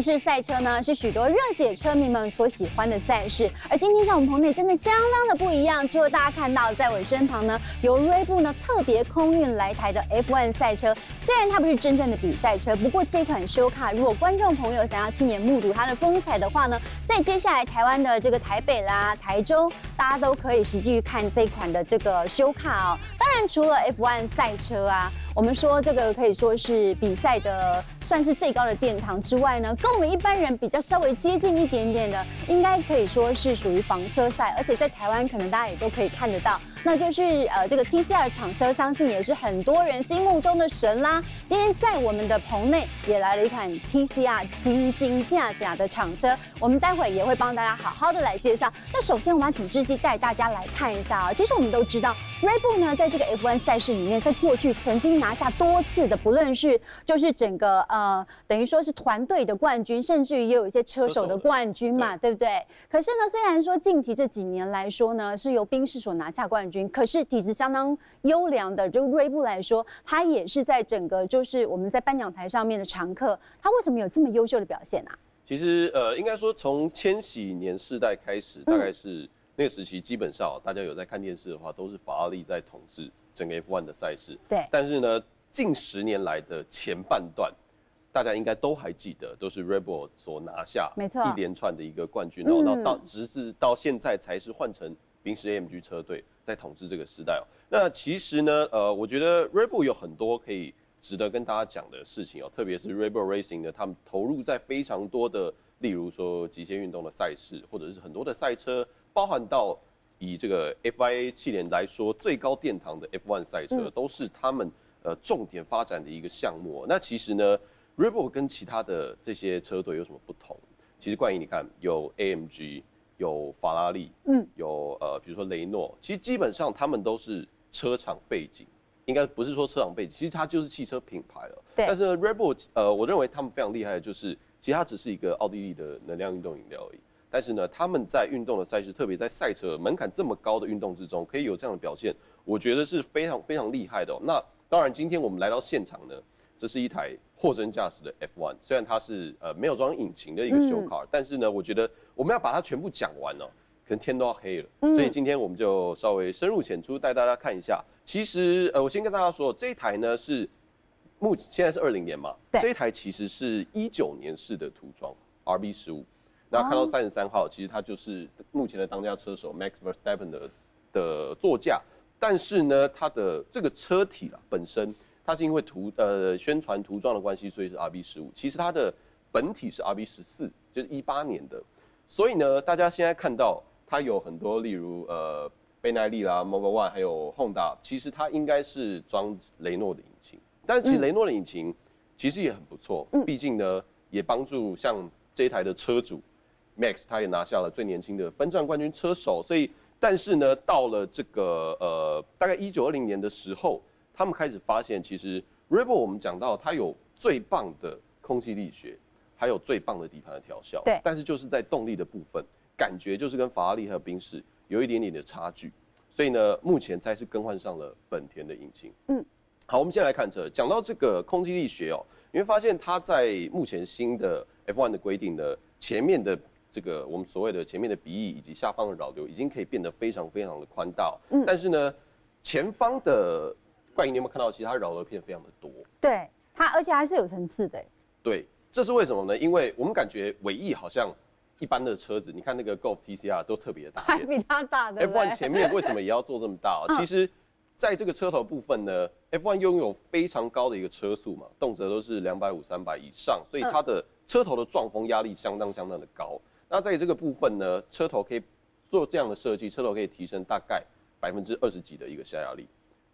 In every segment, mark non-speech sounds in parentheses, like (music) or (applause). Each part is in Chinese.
是赛车呢，是许多热血车迷们所喜欢的赛事。而今天在我们棚内真的相当的不一样，就大家看到在我身旁呢，由锐步呢特别空运来台的 F1 赛车，虽然它不是真正的比赛车，不过这款修卡，如果观众朋友想要亲眼目睹它的风采的话呢，在接下来台湾的这个台北啦、台中，大家都可以实际去看这款的这个修卡哦。当然，除了 F1 赛车啊。我们说这个可以说是比赛的算是最高的殿堂之外呢，跟我们一般人比较稍微接近一点点的，应该可以说是属于房车赛，而且在台湾可能大家也都可以看得到。那就是呃，这个 TCR 厂车，相信也是很多人心目中的神啦。今天在我们的棚内也来了一款 TCR 金金架架的厂车，我们待会也会帮大家好好的来介绍。那首先我们要请志熙带大家来看一下啊。其实我们都知道，Red Bull 呢，在这个 F1 赛事里面，在过去曾经拿下多次的，不论是就是整个呃，等于说是团队的冠军，甚至于也有一些车手的冠军嘛，对不对？可是呢，虽然说近期这几年来说呢，是由宾士所拿下冠。可是体质相当优良的，就锐步来说，他也是在整个就是我们在颁奖台上面的常客。他为什么有这么优秀的表现啊？其实呃，应该说从千禧年世代开始，大概是那个时期，基本上大家有在看电视的话，都是法拉利在统治整个 F1 的赛事。对。但是呢，近十年来的前半段，大家应该都还记得，都是 Red Bull 所拿下，没错，一连串的一个冠军，然后到到直至到现在才是换成宾士 AMG 车队。在统治这个时代哦，那其实呢，呃，我觉得 r e b o 有很多可以值得跟大家讲的事情哦，特别是 r e b o Racing 呢，他们投入在非常多的，例如说极限运动的赛事，或者是很多的赛车，包含到以这个 FIA 汽联来说最高殿堂的 F1 赛车，都是他们呃重点发展的一个项目。那其实呢 r e b o 跟其他的这些车队有什么不同？其实冠英，你看有 AMG。有法拉利，嗯，有呃，比如说雷诺，其实基本上他们都是车厂背景，应该不是说车厂背景，其实它就是汽车品牌了。对。但是 Red Bull，呃，我认为他们非常厉害的就是，其实它只是一个奥地利的能量运动饮料而已。但是呢，他们在运动的赛事，特别在赛车门槛这么高的运动之中，可以有这样的表现，我觉得是非常非常厉害的。那当然，今天我们来到现场呢，这是一台货真价实的 F1，虽然它是呃没有装引擎的一个 show car，但是呢，我觉得。我们要把它全部讲完哦，可能天都要黑了。所以今天我们就稍微深入浅出带大家看一下。其实呃，我先跟大家说，这一台呢是目现在是二零年嘛，这一台其实是一九年式的涂装 RB 十五。那看到三十三号，其实它就是目前的当家车手 Max Verstappen 的的座驾。但是呢，它的这个车体啊本身，它是因为涂呃宣传涂装的关系，所以是 RB 十五。其实它的本体是 RB 十四，就是一八年的。所以呢，大家现在看到它有很多，例如呃，贝耐利啦、Mobile One，还有 Honda，其实它应该是装雷诺的引擎。但是其实雷诺的引擎其实也很不错，毕竟呢，也帮助像这一台的车主 Max，他也拿下了最年轻的分站冠军车手。所以，但是呢，到了这个呃，大概一九二零年的时候，他们开始发现，其实 r e b o l 我们讲到它有最棒的空气力学。还有最棒的底盘的调校，对，但是就是在动力的部分，感觉就是跟法拉利还有宾士有一点点的差距，所以呢，目前才是更换上了本田的引擎。嗯，好，我们先来看车，讲到这个空气力学哦，你会发现它在目前新的 F1 的规定呢，前面的这个我们所谓的前面的鼻翼以及下方的扰流已经可以变得非常非常的宽大，嗯，但是呢，前方的你有没有看到，其实它扰流片非常的多，对它，而且还是有层次的，对。这是为什么呢？因为我们感觉尾翼好像一般的车子，你看那个 Golf TCR 都特别大，还比它大的。F1 前面为什么也要做这么大？其实，在这个车头部分呢，F1 拥有非常高的一个车速嘛，动辄都是两百五、三百以上，所以它的车头的撞风压力相当相当的高。那在这个部分呢，车头可以做这样的设计，车头可以提升大概百分之二十几的一个下压力。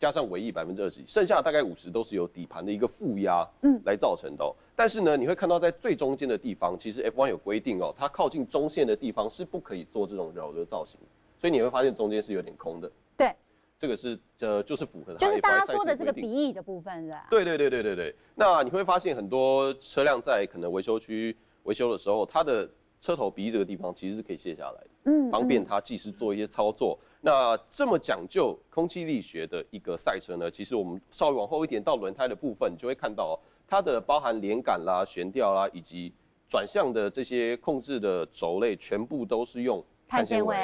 加上尾翼百分之二十，剩下大概五十都是由底盘的一个负压，嗯，来造成的。但是呢，你会看到在最中间的地方，其实 F1 有规定哦，它靠近中线的地方是不可以做这种扰流造型，所以你会发现中间是有点空的。对，这个是呃，就是符合就是大家说的这个鼻翼的部分，是吧？对对对对对对。那你会发现很多车辆在可能维修区维修的时候，它的车头鼻翼这个地方其实是可以卸下来的，嗯，方便它技师做一些操作。那这么讲究空气力学的一个赛车呢，其实我们稍微往后一点到轮胎的部分，你就会看到它的包含连杆啦、悬吊啦，以及转向的这些控制的轴类全部都是用碳纤维。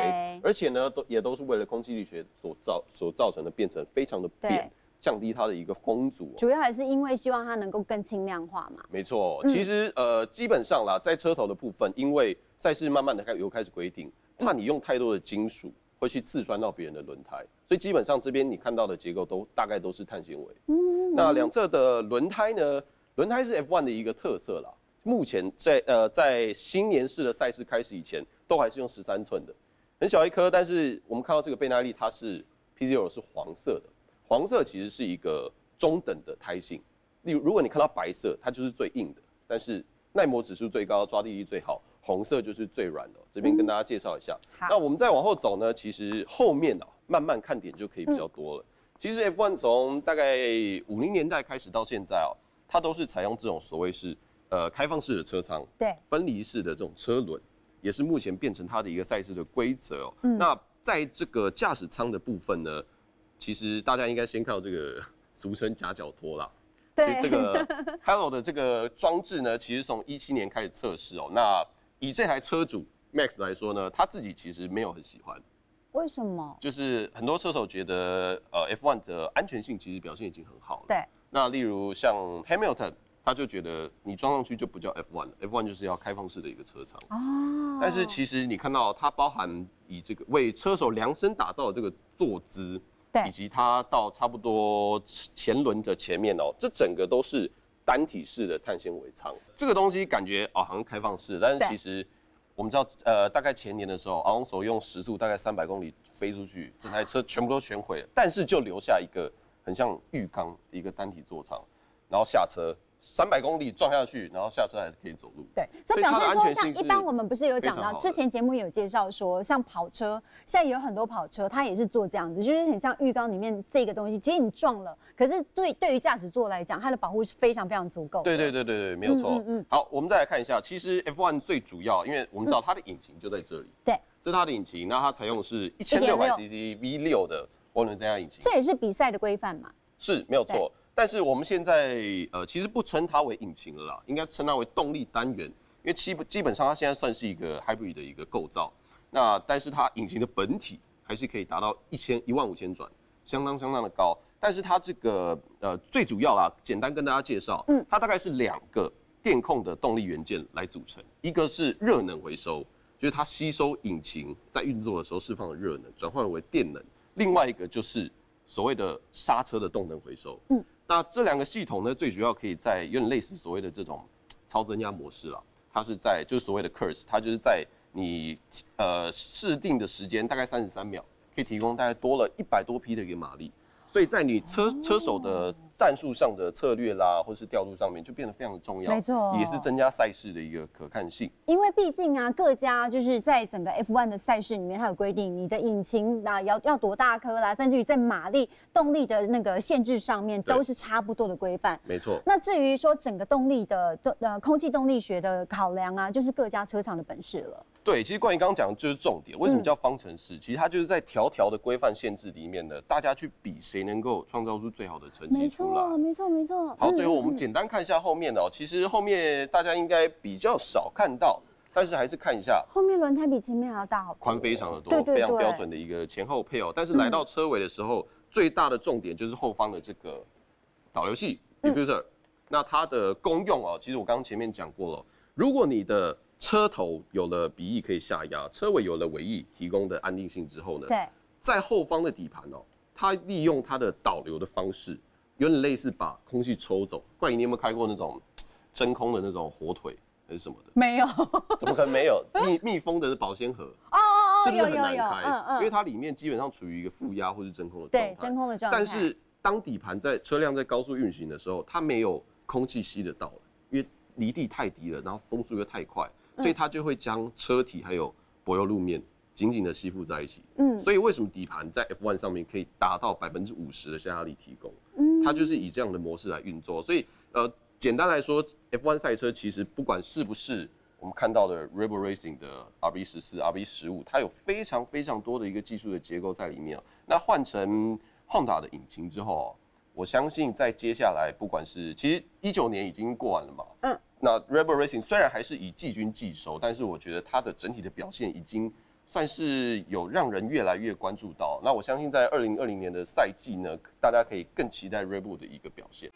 而且呢，都也都是为了空气力学所造所造成的变成非常的对。扁，降低它的一个风阻哦、主要还是因为希望它能够更轻量化嘛。没错，嗯其实呃，基本上啦，在车头的部分，因为赛事慢慢的开又开始规定，怕你用太多的金属会去刺穿到别人的轮胎，所以基本上这边你看到的结构都大概都是碳纤维。嗯，那两侧的轮胎呢？轮胎是 F1 的一个特色啦。目前在呃在新年式的赛事开始以前，都还是用十三寸的，很小一颗。但是我们看到这个贝纳利，它是 P Zero 是黄色的，黄色其实是一个中等的胎性。例如，如果你看到白色，它就是最硬的，但是耐磨指数最高，抓地力最好。红色就是最软的。这边跟大家介绍一下。好那我们再往后走呢，其实后面啊，慢慢看点就可以比较多了。其实 F1 从大概五零年代开始到现在哦、它都是采用这种所谓是呃开放式的车舱，对，分离式的这种车轮，也是目前变成它的一个赛事的规则那在这个驾驶舱的部分呢，其实大家应该先看到这个 (laughs) 俗称夹脚托啦。对，这个 (laughs) Hello 的这个装置呢，其实从一七年开始测试哦。那以这台车主 Max 来说呢，他自己其实没有很喜欢，为什么？就是很多车手觉得呃 F1 的安全性其实表现已经很好了。对，那例如像 Hamilton，他就觉得你装上去就不叫 F1 了，F1 就是要开放式的一个车舱。哦，但是其实你看到它包含以这个为车手量身打造的这个坐姿，对以及它到差不多前轮的前面哦，这整个都是单体式的碳纤维舱。这个东西感觉哦好像开放式，但是其实我们知道，呃，大概前年的时候，阿隆索用时速大概三百公里飞出去，整台车全部都全毁了，但是就留下一个很像浴缸的一个单体座舱，然后下车三百公里撞下去，然后下车还是可以走路。对，这表示说，像一般我们不是有讲到，之前节目有介绍说，像跑车，现在有很多跑车，它也是做这样子，就是很像浴缸里面这个东西，其实你撞了，可是对对于驾驶座来讲，它的保护是非常非常足够。对对对对对，没有错。嗯嗯嗯好，我们再来看一下，其实 F1 最主要，因为我们知道它的引擎就在这里，对，这是它的引擎，那它采用的是一千六百1.6 cc V 六的涡轮增压引擎，这也是比赛的规范嘛。是没有错。但是我们现在呃，其实不称它为引擎了啦，应该称它为动力单元，因为基本基本上它现在算是一个 hybrid 的一个构造。那但是它引擎的本体还是可以达到一千一万五千转，相当相当的高。但是它这个呃最主要啦，简单跟大家介绍，嗯嗯，它大概是两个电控的动力元件来组成，一个是热能回收，就是它吸收引擎在运作的时候释放的热能，转换为电能；另外一个就是所谓的刹车的动能回收。嗯嗯，那这两个系统呢，最主要可以在有点类似所谓的这种超增压模式了，它是在就是所谓的 curse，它就是在你呃设定的时间大概三十三秒，可以提供大概多了一百多匹的一个马力，所以在你车车手的战术上的策略啦，或是调度上面就变得非常的重要，没错也是增加赛事的一个可看性。因为毕竟啊，各家就是在整个 F1 的赛事里面，它有规定你的引擎啊要要多大颗啦，甚至于在马力、动力的那个限制上面都是差不多的规范。没错，那至于说整个动力的动呃空气动力学的考量啊，就是各家车厂的本事了。对，其实关于刚刚讲的就是重点，为什么嗯叫方程式？其实它就是在条条的规范限制里面的，大家去比谁能够创造出最好的成绩没出来，。没错，没错。好，嗯最后我们嗯简单看一下后面哦，其实后面大家应该比较少看到，但是还是看一下后面轮胎比前面还要大好，宽非常的多，对对非常标准的一个前后配哦。但是来到车尾的时候，最大的重点就是后方的这个导流器嗯。diffuser，、那它的功用哦，其实我刚刚前面讲过了，如果你的车头有了鼻翼可以下压，车尾有了尾翼提供的安定性之后呢，对，在后方的底盘哦，它利用它的导流的方式，有点类似把空气抽走。冠仪，你有没有开过那种 (tsk) 真空的那种火腿还是什么的？没有。怎么可能没有？密密封的保鲜盒。哦哦哦，是不是很难开？嗯嗯，因为它里面基本上处于一个负压或是真空的状对态。真空的状态，但是当底盘在车辆在高速运行的时候，它没有空气吸得到，因为离地太低了，然后风速又太快，嗯所以它就会将车体还有柏油路面紧紧的吸附在一起。嗯所以为什么底盘在 F1 上面可以达到百分之五十的下压力提供？嗯它就是以这样的模式来运作。所以呃，简单来说，F1 赛车其实不管是不是我们看到的 Rebel Racing 的 RB 十四、RB 十五，它有非常非常多的一个技术的结构在里面啊。那换成 Honda 的引擎之后哦，我相信在接下来，不管是其实一九年已经过完了嘛，嗯，那 Rebel Racing 虽然还是以季军季收，但是我觉得它的整体的表现已经算是有让人越来越关注到。那我相信在二零二零年的赛季呢，大家可以更期待 Rebel 的一个表现。